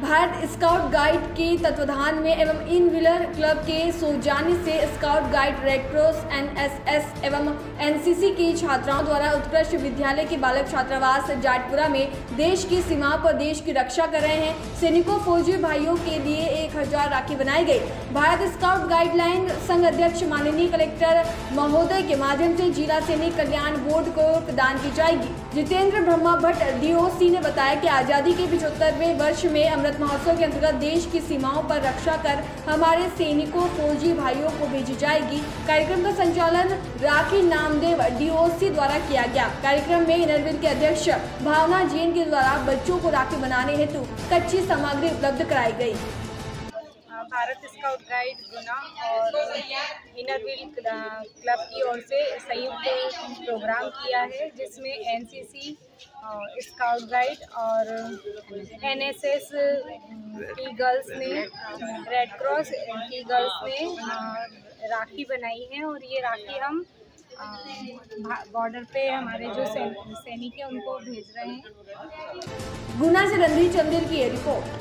Bharat scout guide के तत्वाधान में एवं इन व्हीलर क्लब के सौजान्य से scout guide red cross NSS एवं एनसीसी की छात्राओं द्वारा उत्कृष्ट विद्यालय के बालक छात्रावास जाटपुरा में देश की सीमा पर देश की रक्षा कर रहे हैं। सैनिकों, फौजी भाइयों के लिए एक हज़ार राखी बनाई गई। भारत स्काउट गाइडलाइन संघ अध्यक्ष माननीय कलेक्टर महोदय के माध्यम से जिला सैनिक कल्याण बोर्ड को प्रदान की जाएगी। जितेंद्र ब्रह्मा भट्ट, डीओसी ने बताया कि आज़ादी के पिछहत्तरवें वर्ष में अमृत अमृत महोत्सव के अंतर्गत देश की सीमाओं पर रक्षा कर हमारे सैनिकों फौजी भाइयों को भेजी जाएगी। कार्यक्रम का संचालन राखी नामदेव डीओसी द्वारा किया गया। कार्यक्रम में इनरविंद के अध्यक्ष भावना जैन के द्वारा बच्चों को राखी बनाने हेतु कच्ची सामग्री उपलब्ध कराई गई भारत स्काउट गाइड गुना और इनर व्हील क्लब की ओर से संयुक्त प्रोग्राम किया है, जिसमें एनसीसी स्काउट गाइड और एनएसएस की गर्ल्स ने रेड क्रॉस की गर्ल्स ने राखी बनाई है और ये राखी हम बॉर्डर पे हमारे जो सैनिक हैं उनको भेज रहे हैं। गुना से रणधीर चंदेल की रिपोर्ट